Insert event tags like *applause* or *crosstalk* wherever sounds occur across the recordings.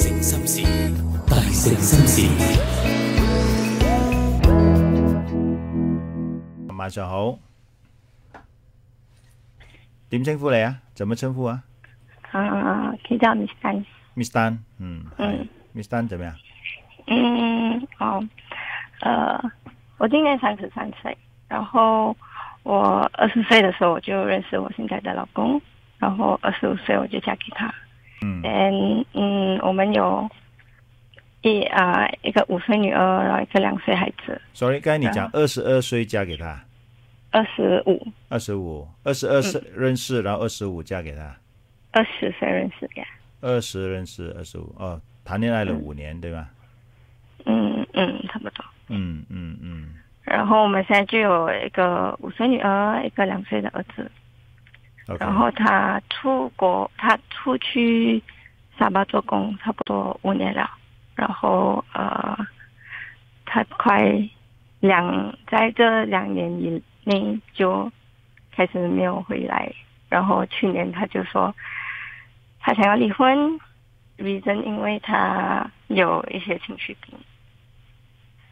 城心事，大城心事。晚上好，點稱呼你啊？怎麼稱呼啊啊，可以叫你三。？Miss Dan，嗯，嗯，Miss Dan 怎麼樣？嗯，好，呃，我今年三十三岁，然后我二十岁的时候我就认识我现在的老公，然后二十五岁我就嫁给他。嗯。嗯嗯，我们有一啊、一个五岁女儿，然后一个两岁孩子，，sorry，刚才你講啊二十二岁嫁给他，二十五、二十五，二十二岁认识，然后二十五嫁给他，二十歲認識嘅。二十认识，二十五，哦，谈恋爱了五年，对吧？嗯嗯，差不多。嗯嗯嗯，然后我们现在就有一个五岁女儿，一个两岁的儿子。然后他出国，他出去沙巴做工，差不多五年了。然后呃，他快两在这两年以内就开始没有回来。然后去年他就说他想要离婚，reason 因为他有一些情绪病。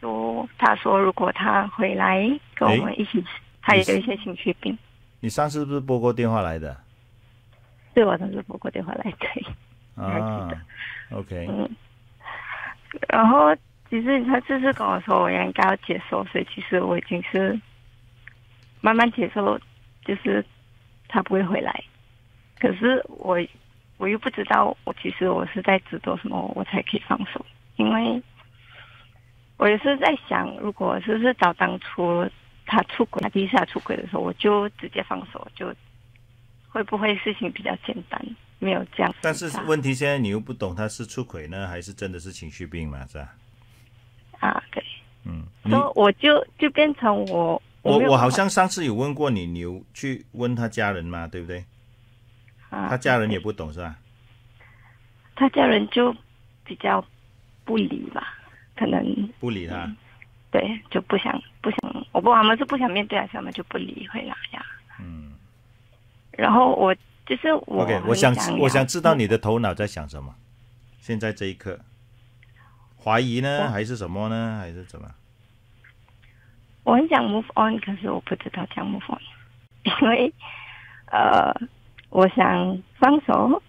说他说如果他回来跟我们一起，他也有一些情绪病。你上次是不是拨过电话来的？对我上次拨过电话来对，啊得，OK，嗯，然后其实他这次跟我说我应该要接受，所以其实我已经是慢慢接受，就是他不会回来。可是我我又不知道，我其实我是在执着什么，我才可以放手，因为我也是在想，如果是不是早当初他出轨，他第一次他出轨的时候，我就直接放手，就会不会事情比较简单，没有这样。但是问题现在你又不懂他是出轨呢，还是真的是情绪病嘛，是吧？啊，對，嗯，你所以我就就变成我我我好像上次有问过你，你有去问他家人嘛，对不对？啊他家人也不懂是吧？他家人就比较不理吧，可能不理他。對就不想不想，我不知道他們是不想面對還是他們就不理会了呀。嗯然后我就是我我想要我想知道你的头脑在想什麼。現在这一刻，怀疑呢，我還是什么呢？还是怎么？我很想 move on，可是我不知道怎樣 move on，*laughs* 因为呃，我想放手，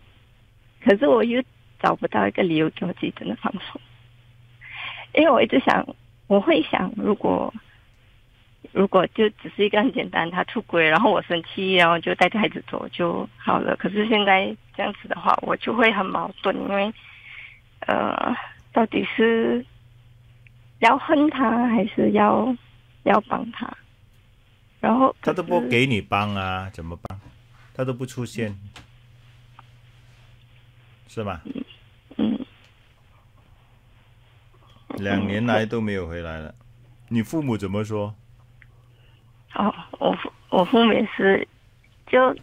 可是我又找不到一个理由给我自己真的放手，*laughs* 因为我一直想，我会想，如果如果就只是一个很简单，他出轨，然后我生气，然后就带着孩子走就好了。可是现在这样子的话，我就会很矛盾，因为呃，到底是要恨他，还是要？要帮他，然后他都不给你帮啊，怎么办？他都不出现，是吧？嗯，*laughs* 兩年来都没有回来了。你父母怎么说？哦，我父我父母也是，就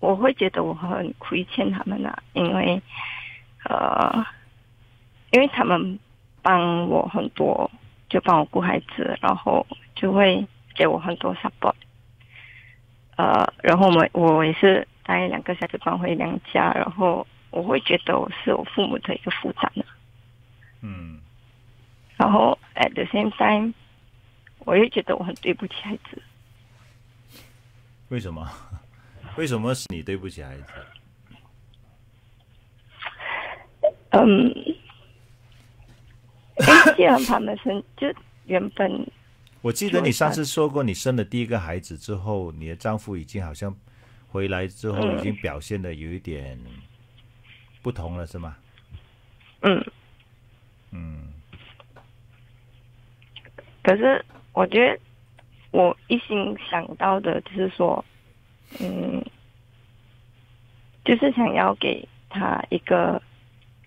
我会觉得我很亏欠他们啊，因为呃，因为他们帮我很多，就帮我顾孩子，然后就会给我很多 support。呃，然后我们我也是帶兩個小孩子搬回娘家，然后我会觉得我是我父母的一个负担了。嗯，然後 at the same time，我又觉得我很对不起孩子。为什么？*laughs* 为什么是你对不起孩子？嗯，因為既然他们生 *coughs* 就原本我记得你上次说过，你生了第一个孩子之后，你的丈夫已经好像回来之後嗯已经表现的有一点不同了，是吗？嗯，嗯可是我觉得我一心想到的就是说，嗯，就是想要给他一个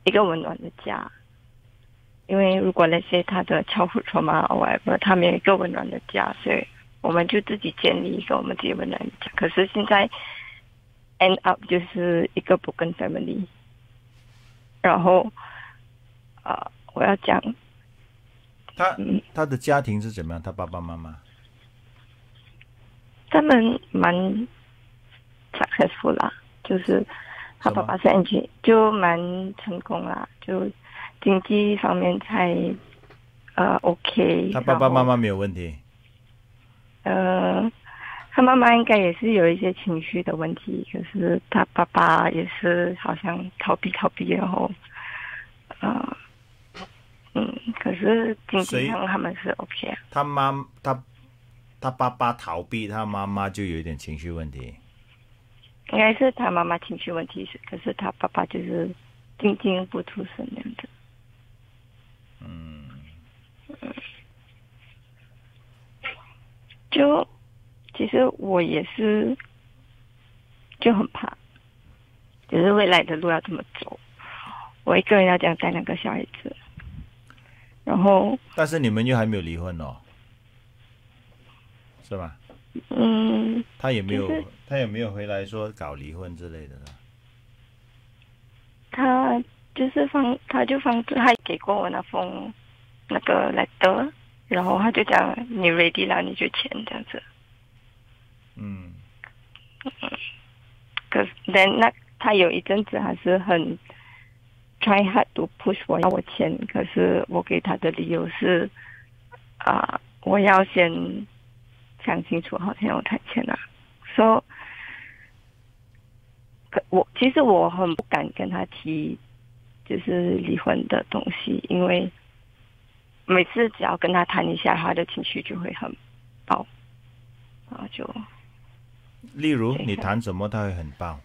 一个温暖的家。因为如果那些他的超負重嘛，whatever，他没有一个温暖的家，所以我们就自己建立一个我们自己温暖的家。可是现在 end up 就是一个不跟 family，然后，啊、我要讲，他嗯，他的家庭是怎么样？他爸爸妈妈？他们蛮 successful 啦，就是他爸爸是 NG，就蛮成功啦，就经济方面才呃 OK。他爸爸妈妈没有问题。呃，他妈妈应该也是有一些情绪的问题，可是他爸爸也是好像逃避逃避，然后呃嗯，可是经济上他们是 OK 啊。他妈他他爸爸逃避，他妈妈就有一点情绪问题。应该是他妈妈情绪问题是，可是他爸爸就是静静不出声那样子。嗯，就其实我也是就很怕，就是未来的路要怎么走，我一个人要这样带两个小孩子，然后但是你们又还没有离婚哦，是吧？嗯，他也没有，他也没有回来说搞离婚之类的呢。他就是放，他就放置，他给过我那封那个 letter，然后他就讲你 ready 了你就签这样子。嗯可是 then 那他有一阵子还是很 try hard to push 我要我签，可是我给他的理由是啊、我要先想清楚好像我才签啊。so 可我其实我很不敢跟他提就是离婚的东西，因为每次只要跟他谈一下，他的情绪就会很爆，然后就例如你谈什么他会很棒，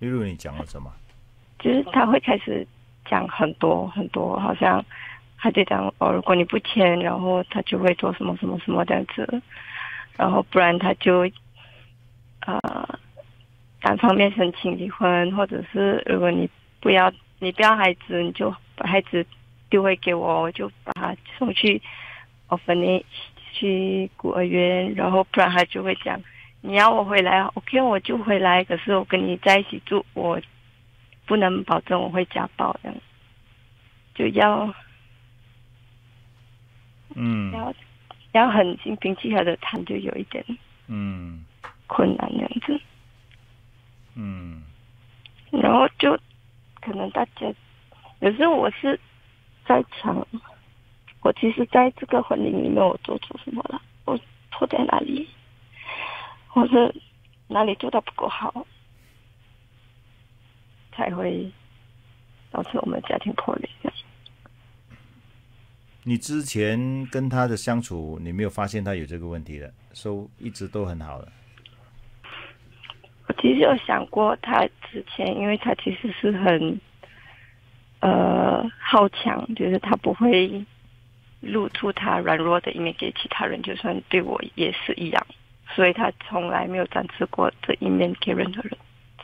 例如你讲了什么？就是他会开始讲很多很多，好像他就讲哦，如果你不签，然后他就会做什么什么什么这样子，然后不然他就呃单方面申请离婚，或者是如果你不要你不要孩子，你就把孩子丢回给我，我就把他送去 orphanage 去孤儿院，然后不然他就会讲。你要我回来，OK，我就回来。可是我跟你在一起住，我不能保证我会家暴这样，就要嗯要要很心平气和的谈，就有一点嗯困难这样子。嗯然后就可能大家有时候我是在想，我其实在这个婚礼里面我做错什么了？我错在哪里？或者哪里做的不够好，才会导致我们家庭破裂？你之前跟他的相处，你没有发现他有这个问题的，so 一直都很好的。我其实有想过，他之前，因为他其实是很呃好强，就是他不会露出他软弱的一面给其他人，就算对我也是一样，所以他从来没有展示过这一面给任何人。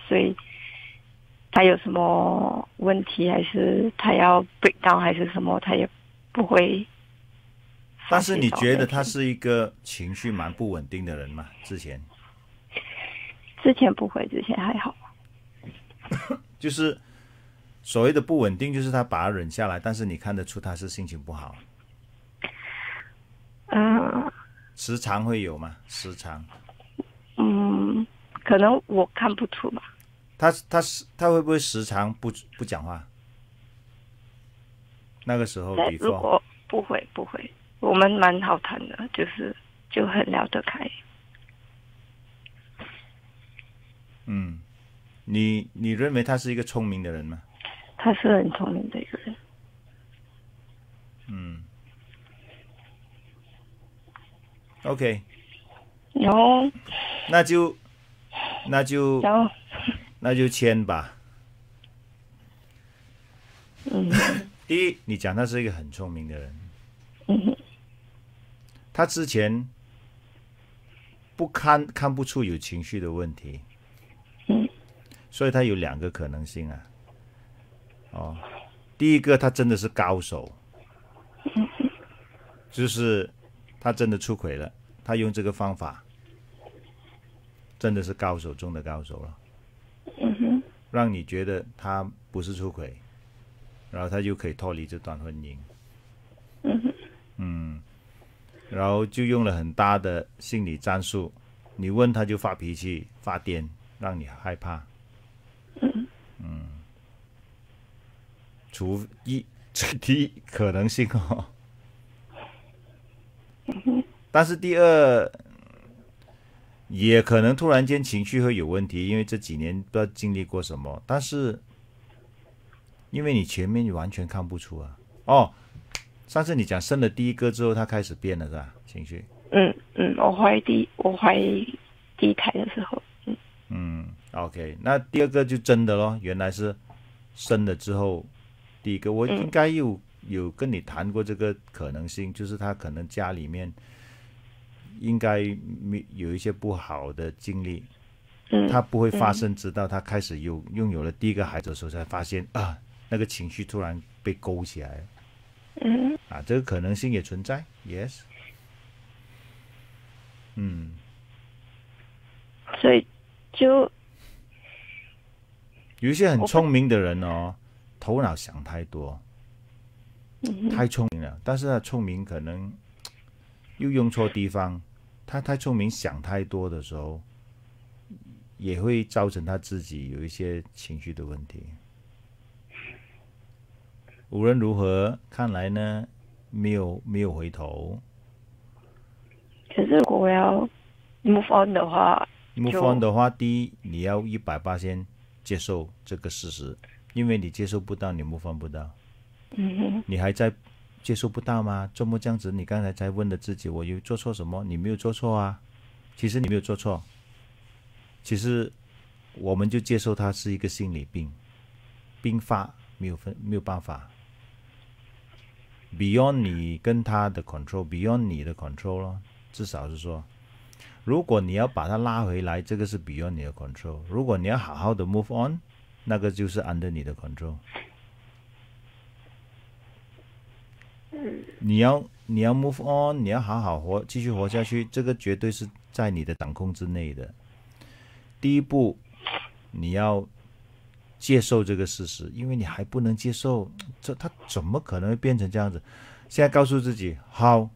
所以他有什么问题，还是他要 break down 还是什么，他也不会。但是你觉得他是一个情绪蛮不稳定的人吗？之前之前不会，之前还好。*laughs* 就是所谓的不稳定，就是他把他忍下来，但是你看得出他是心情不好，嗯时常会有吗？时常，嗯，可能我看不出吧。他他是他会不会时常不不讲话？那个时候对，如果不会不会，我们蛮好谈的，就是就很聊得开。嗯，你你认为他是一个聪明的人吗？他是很聪明的一个人，嗯，OK，然后那就那就然后那就签吧。嗯。第一，你讲他是一个很聪明的人，嗯他之前不看看不出有情绪的问题，嗯所以他有两个可能性啊。哦，第一个他真的是高手，就是他真的出轨了，他用这个方法，真的是高手中的高手了，让你觉得他不是出轨，然后他就可以脱离这段婚姻。嗯哼嗯，然后就用了很大的心理战术，你问他就发脾气、发癫，让你害怕。嗯嗯，除一最低可能性哦。但是第二，也可能突然间情绪会有问题，因为这几年不知道经历过什么。但是，因为你前面你完全看不出啊。哦，上次你讲生了第一个之后，他开始变了是吧？情绪。嗯嗯，我怀第我怀第一胎的时候，嗯嗯，OK，那第二个就真的咯，原来是生了之后，第一个我应该有、有跟你谈过这个可能性，就是他可能家里面应该没有一些不好的经历，嗯，他不会发生，直到他开始有拥有了第一个孩子的时候，才发现啊，那个情绪突然被勾起来。了嗯。啊，这个可能性也存在，yes，嗯。所以就有一些很聪明的人哦，头脑想太多，嗯太聪明了，但是他聪明可能又用错地方。他太聪明，想太多的时候，也会造成他自己有一些情绪的问题。无论如何，看来呢，没有没有回头。可是我要 move on 的话，move on 的话，第一你要一百八先接受这个事实，因为你接受不到，你 move on 不到。嗯哼你还在接受不到吗？这么这样子，你刚才才问的自己，我有做错什么？你没有做错啊，其实你没有做错。其实我们就接受它是一个心理病，病发没有分没有办法。Beyond 你跟他的 control，Beyond 你的 control 咯，至少是说，如果你要把它拉回来，这个是 Beyond 你的 control。如果你要好好的 move on，那个就是 under 你的 control。你要你要 move on，你要好好活，继续活下去，这个绝对是在你的掌控之内的。第一步，你要接受这个事实，因为你还不能接受，这他怎么可能会变成这样子？现在告诉自己，好，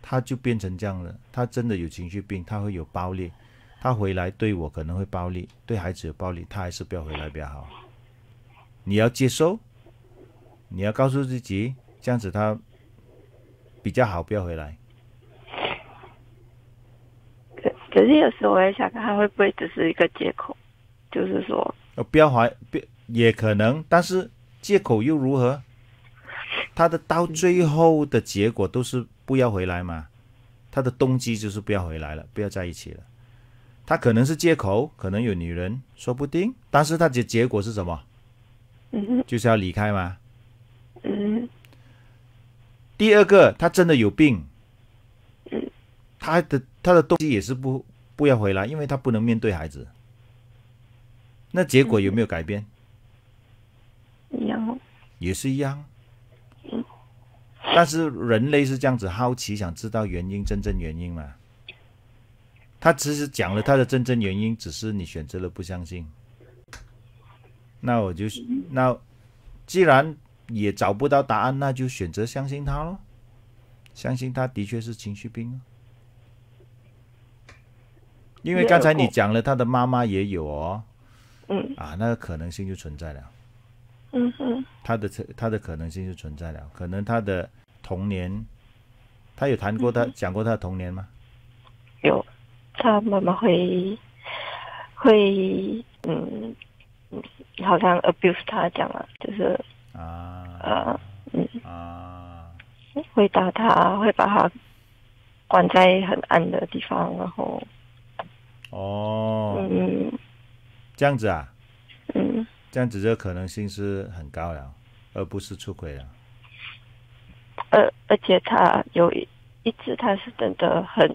他就变成这样了，他真的有情绪病，他会有暴力，他回来对我可能会暴力，对孩子有暴力，他还是不要回来比较好。你要接受，你要告诉自己，这样子他比较好，不要回来。可可是有时候我也想，他会不会只是一个借口？就是说，呃，不要怀，别也可能，但是借口又如何？他的到最后的结果都是不要回来嘛，他的动机就是不要回来了，不要在一起了。他可能是借口，可能有女人，说不定，但是他的结果是什么？嗯哼就是要离开嘛。嗯第二个，他真的有病嗯，他的他的动机也是不不要回来，因为他不能面对孩子。那结果有没有改变？一样哦，也是一样。但是人类是这样子好奇，想知道原因，真正原因嘛。他其实讲了他的真正原因，只是你选择了不相信。那我就那既然也找不到答案，那就选择相信他咯，相信他的确是情绪病。因为刚才你讲了，他的妈妈也有哦，嗯啊，那个可能性就存在了。嗯哼他的他的可能性就存在了，可能他的童年，他有谈过他讲过他的童年吗？有，他妈妈会会嗯嗯，好像 abuse 他讲了，就是啊。呃嗯。啊。会打他，会把他关在很暗的地方，然后哦，嗯。这样子啊，嗯。这样子这个可能性是很高了，而不是出轨了。而而且他有一一次他是真的很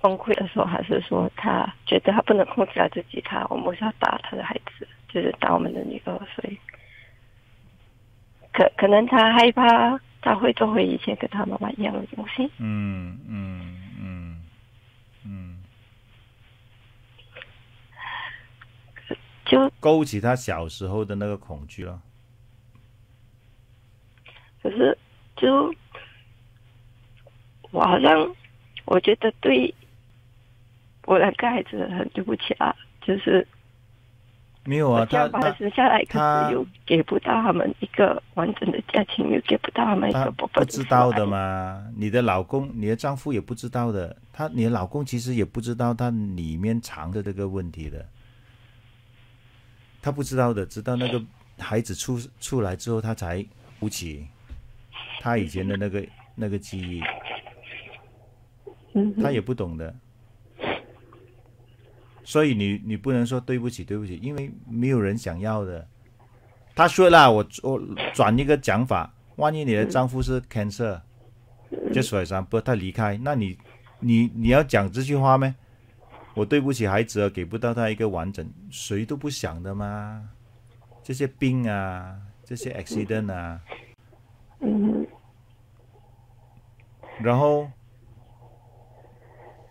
崩溃的时候，还是说他觉得他不能控制他自己，他我们是要打他的孩子，就是打我们的女儿，所以可可能他害怕他会做回以前跟他妈妈一样的东西。嗯嗯嗯嗯，就勾起他小时候的那个恐惧了。可是就我好像我觉得对我两个孩子很对不起啊，就是没有啊，他他他生下来，可又给不到他们一个完整的家庭，又给不到他们一个宝宝不知道的？嘛，你的老公、你的丈夫也不知道的，他你的老公其实也不知道他里面藏着这个问题的，他不知道的，直到那个孩子出出来之后，他才鼓起他以前的那个那个记忆，嗯，他也不懂的。所以你你不能说对不起对不起，因为没有人想要的。他说了，我我转一个讲法，万一你的丈夫是 cancer，just for example，他离开，那你你你要讲这句话吗？我对不起孩子啊，给不到他一个完整，谁都不想的嘛。这些病啊，这些 accident 啊，嗯然后，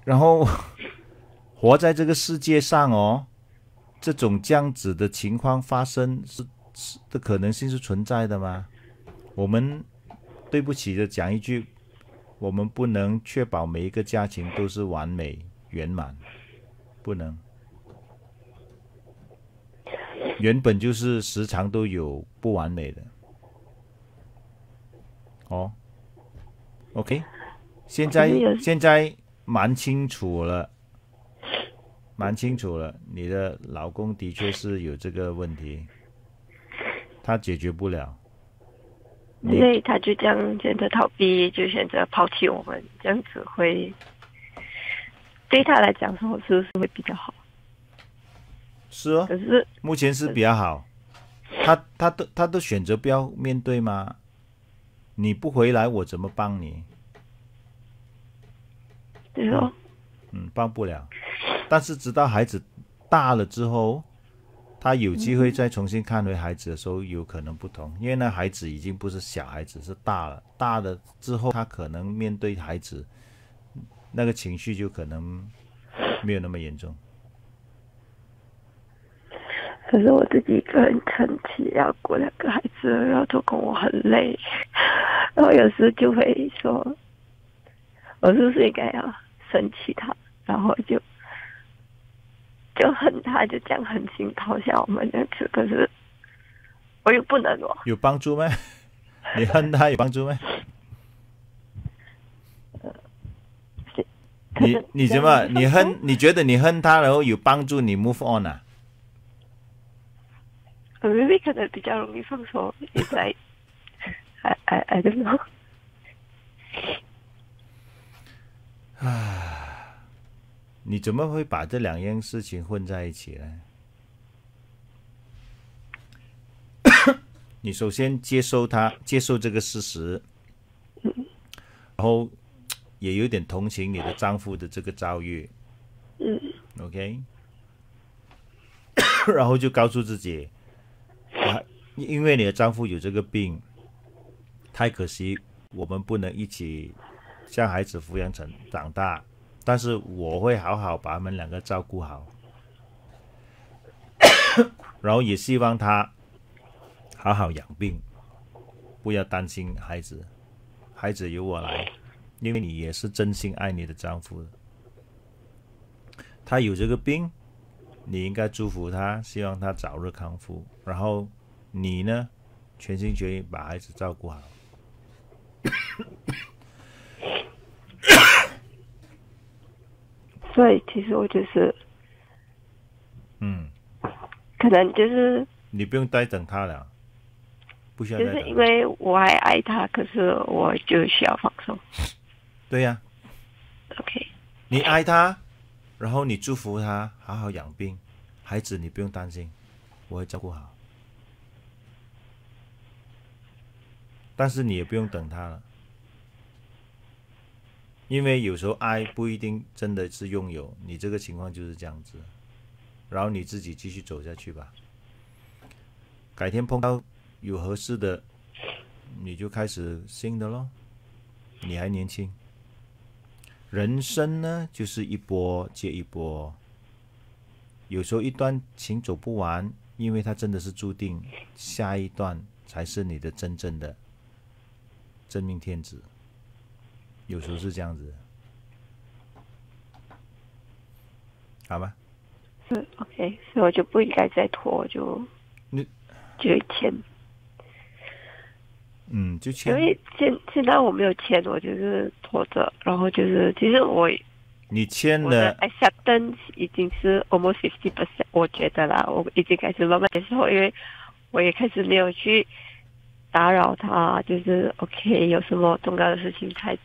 然后活在这个世界上哦，这种这样子的情况发生是是的可能性是存在的吗？我们对不起的讲一句，我们不能确保每一个家庭都是完美圆满，不能。原本就是时常都有不完美的。哦，OK，现在现在蛮清楚了，蛮清楚了。你的老公的确是有这个问题，他解决不了。你所以他就这样选择逃避，就选择抛弃我们，这样子会对他来讲说是不是会比较好？是哦，可是目前是比较好。他他都他都选择不要面对吗？你不回来，我怎么帮你？就是说，嗯，帮不了。但是直到孩子大了之后，他有机会再重新看回孩子的时候，有可能不同，因为那孩子已经不是小孩子，是大了。大了之后，他可能面对孩子那个情绪就可能没有那么严重。可是我自己一个人撑起，要过两个孩子，要做工，我很累。*laughs* 然后有时就会说，我是不是应该要生气他？然后就就恨他，就这样狠心抛下我们这样子。可是我又不能哦，有帮助吗？*laughs* 你恨他有帮助吗？你你怎么？你恨？你觉得你恨他，然后有帮助你 move on 啊？我明明可能比较容易放手，也在，*laughs* I I I don't know。*sighs* 你怎么会把这两样事情混在一起呢？*coughs* 你首先接受他，接受这个事实，然后也有点同情你的丈夫的这个遭遇。嗯，OK，*coughs* 然后就告诉自己，啊，因为你的丈夫有这个病，太可惜，我们不能一起将孩子抚养成长大，但是我会好好把他们两个照顾好，*coughs* 然后也希望他好好养病，不要担心孩子，孩子由我来，因为你也是真心爱你的丈夫。他有这个病，你应该祝福他，希望他早日康复。然后你呢，全心全意把孩子照顾好。所以其实我就是嗯，可能就是你不用再等他了，不需要就是。因为我还爱他，可是我就需要放松。对呀、OK，你爱他，然后你祝福他好好养病，孩子你不用担心，我会照顾好。但是你也不用等他了，因为有时候爱不一定真的是拥有，你这个情况就是这样子，然后你自己继续走下去吧。改天碰到有合适的，你就开始新的咯。你还年轻。人生呢，就是一波接一波。有时候一段情走不完，因为它真的是注定下一段才是你的真正的真命天子。有时候是这样子，好吧？是 OK，所以我就不应该再拖，就你就签，嗯，就签因。为现现在我没有签，我就是拖着，然后就是其实我你签的了，acceptance 已经是 almost fifty percent，我觉得啦，我已经开始慢慢接受，因为我也开始没有去打扰他，就是 OK，有什么重要的事情才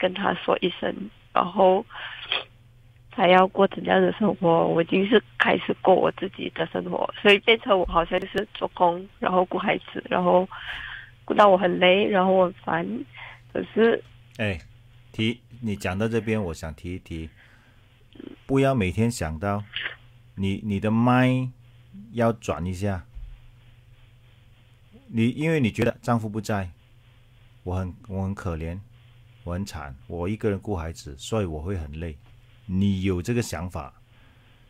跟他说一声，然后他要过怎样的生活，我已经是开始过我自己的生活，所以变成我好像就是做工，然后顾孩子，然后顾到我很累，然后我很烦，可是哎，提你讲到这边，我想提一提，不要每天想到你你的麦要转一下，你因为你觉得丈夫不在，我很我很可怜，我很惨，我一个人顾孩子，所以我会很累。你有这个想法，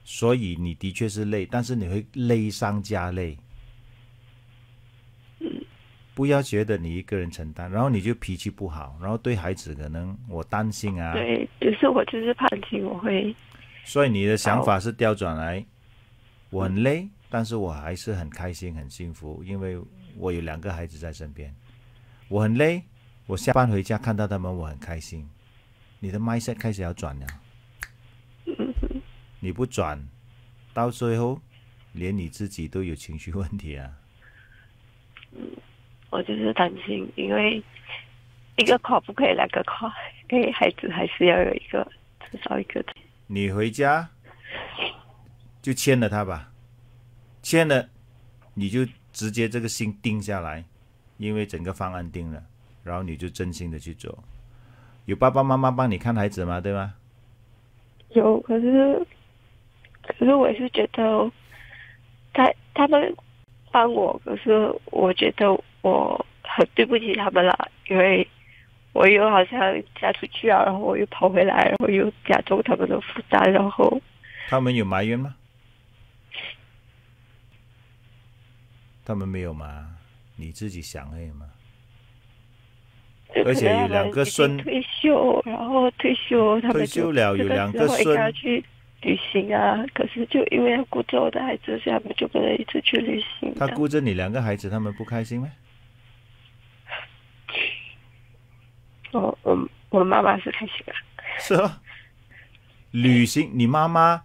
所以你的确是累，但是你会累上加累。不要觉得你一个人承担，然后你就脾气不好，然后对孩子可能我担心啊，对，就是我就是怕情我会。所以你的想法是调转来，我很累，但是我还是很开心、很幸福，因为我有两个孩子在身边。我很累，我下班回家看到他们，我很开心。你的 mindset 开始要转了，你不转，到最后连你自己都有情绪问题啊。我就是担心，因为一个考不可以两个考，因为孩子还是要有一个至少一个。你回家就签了他吧，签了你就直接这个心定下来，因为整个方案定了，然后你就真心的去做。有爸爸妈妈帮你看孩子吗？对吗？有，可是可是我也是觉得他他们帮我，可是我觉得我很对不起他们了，因为我又好像嫁出去啊，然后我又跑回来，然后又加重他们的负担，然后他们有埋怨吗？*laughs* 他们没有吗？你自己想而已嘛。*laughs* 而且有两个孙。退休，然后退休他们退就休了有两个时候应该要孙去旅行啊，可是就因为要顾着我的孩子，所以他们就不能一直去旅行。他顾着你两个孩子，他们不开心吗？我我我妈妈是开心的，是啊，旅行，你妈妈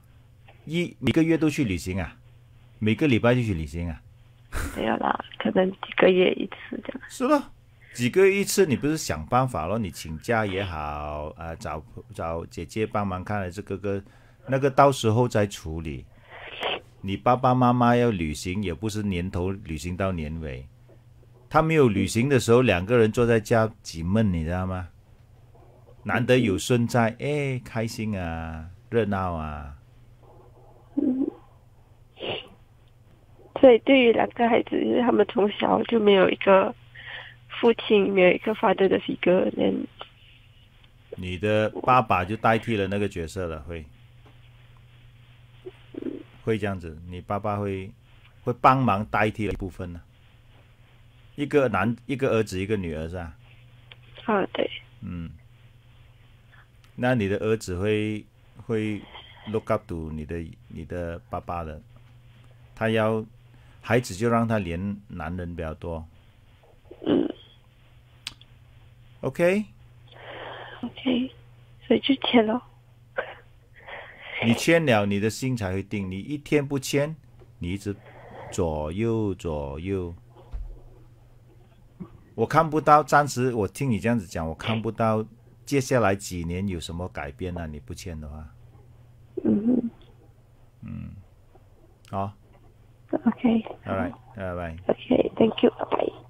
一每个月都去旅行啊，每个礼拜就去旅行啊，没有啦，可能几个月一次这样。是咯，几个月一次，你不是想办法咯？你请假也好，啊、找找姐姐帮忙看了这个个，那个到时候再处理。你爸爸妈妈要旅行，也不是年头旅行到年尾，他没有旅行的时候，两个人坐在家挤闷，你知道吗？难得有孙在，哎，开心啊，热闹啊。所以对于两个孩子，因为他们从小就没有一个父亲，没有一个 father 的 figure，连你的爸爸就代替了那个角色了，会。会这样子，你爸爸会会帮忙代替了一部分呢、一个男一个儿子一个女儿是吧？啊对，嗯，那你的儿子会会 look up to 你的你的爸爸的，他要孩子就让他连男人比较多嗯，OK？，OK，所以就签了。你签了，你的心才会定。你一天不签，你一直左右左右。我看不到，暂时我听你这样子讲，我看不到接下来几年有什么改变啊？你不签的话，嗯嗯好，OK，，All right，拜拜。OK，Thank you，拜拜。